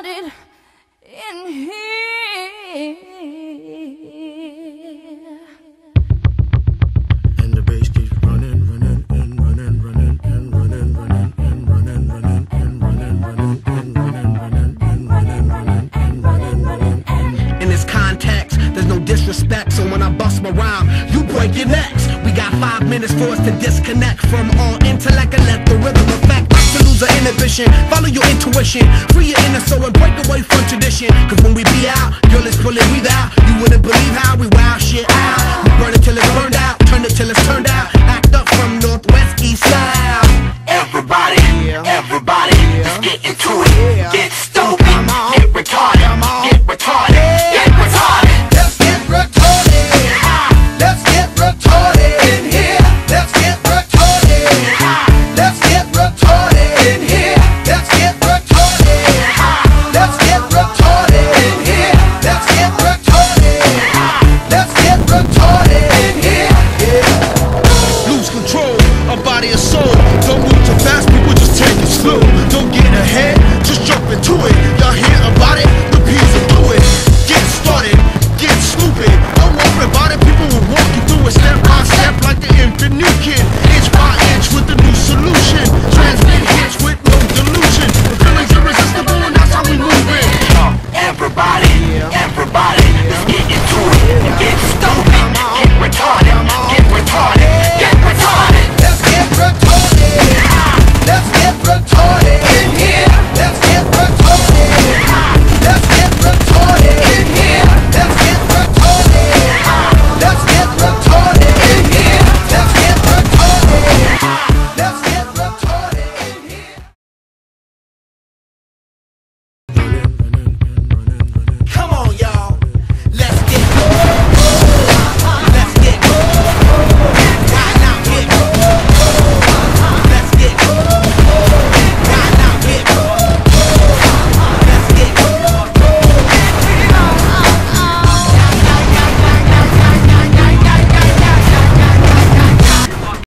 started in here. And the bass keeps running, running, and running, running, and running, running, and running, running, and running, running, and running, running, and running, running, and running, running. In this context, there's no disrespect, so when I bust my rhyme, you break your necks. We got five minutes for us to disconnect from all intellect and let the rhythm affect inhibition. Follow your intuition, free your inner soul and break away from tradition. Cause when we be out, girl, it's pulling we out. You wouldn't believe how we wow. shit out. We burn it till it's burned out, turn it till it's turned out. Act up from northwest, east side. Everybody, yeah, everybody, let's get into it. Get stupid, get retarded, get retarded, get retarded. Let's get retarded. Let's get retarded in here. Let's get retarded. Let's get retarded in here.